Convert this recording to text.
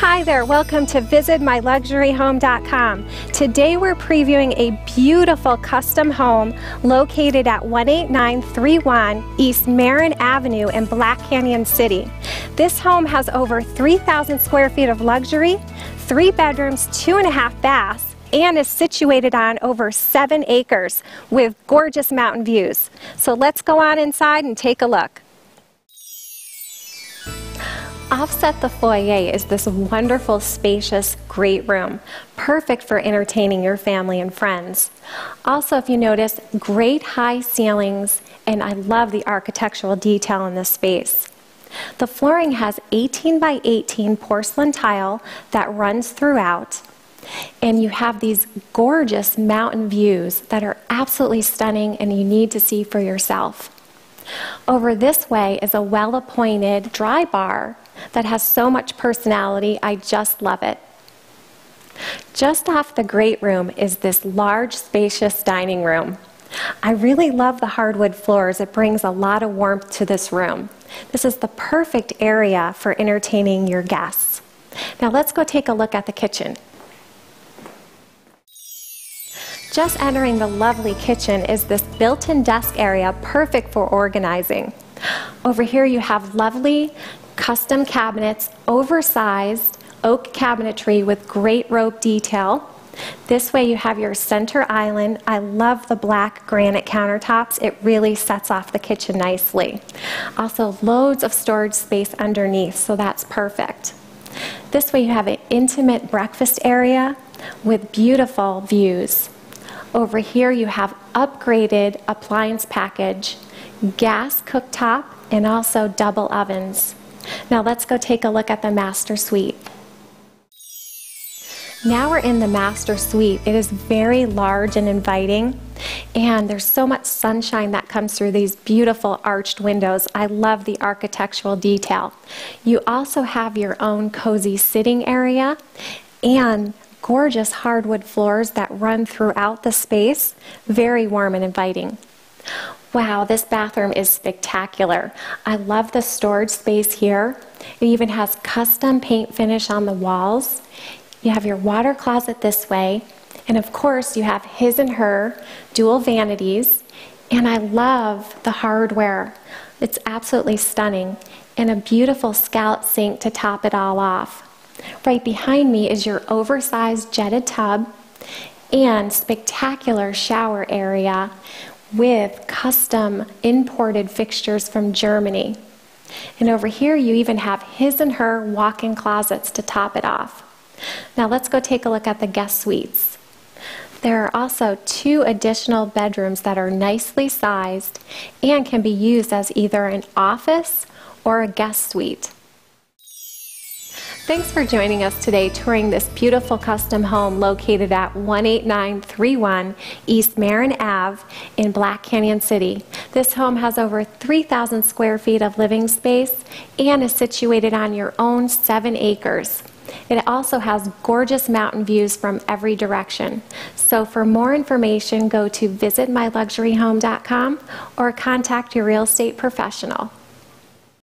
Hi there, welcome to visitmyluxuryhome.com. Today we're previewing a beautiful custom home located at 18931 East Maren Avenue in Black Canyon City. This home has over 3,000 square feet of luxury, three bedrooms, two and a half baths, and is situated on over seven acres with gorgeous mountain views. So let's go on inside and take a look. Offset the foyer is this wonderful, spacious, great room, perfect for entertaining your family and friends. Also, if you notice, great high ceilings, and I love the architectural detail in this space. The flooring has 18 by 18 porcelain tile that runs throughout, and you have these gorgeous mountain views that are absolutely stunning and you need to see for yourself. Over this way is a well appointed dry bar that has so much personality. I just love it. Just off the great room is this large, spacious dining room. I really love the hardwood floors. It brings a lot of warmth to this room. This is the perfect area for entertaining your guests. Now let's go take a look at the kitchen. Just entering the lovely kitchen is this built-in desk area perfect for organizing. Over here you have lovely custom cabinets, oversized oak cabinetry with great rope detail. This way you have your center island. I love the black granite countertops. It really sets off the kitchen nicely. Also loads of storage space underneath, so that's perfect. This way you have an intimate breakfast area with beautiful views. Over here you have upgraded appliance package, gas cooktop, and also double ovens. Now let's go take a look at the master suite. Now we're in the master suite. It is very large and inviting, and there's so much sunshine that comes through these beautiful arched windows. I love the architectural detail. You also have your own cozy sitting area and gorgeous hardwood floors that run throughout the space. Very warm and inviting. Wow, this bathroom is spectacular. I love the storage space here. It even has custom paint finish on the walls. You have your water closet this way. And of course, you have his and her dual vanities. And I love the hardware. It's absolutely stunning. And a beautiful scallop sink to top it all off. Right behind me is your oversized jetted tub and spectacular shower area with custom imported fixtures from Germany. And over here, you even have his and her walk in closets to top it off. Now, let's go take a look at the guest suites. There are also two additional bedrooms that are nicely sized and can be used as either an office or a guest suite. Thanks for joining us today touring this beautiful custom home located at 18931 East Maren Ave in Black Canyon City. This home has over 3,000 square feet of living space and is situated on your own seven acres. It also has gorgeous mountain views from every direction. So for more information, go to visitmyluxuryhome.com or contact your real estate professional.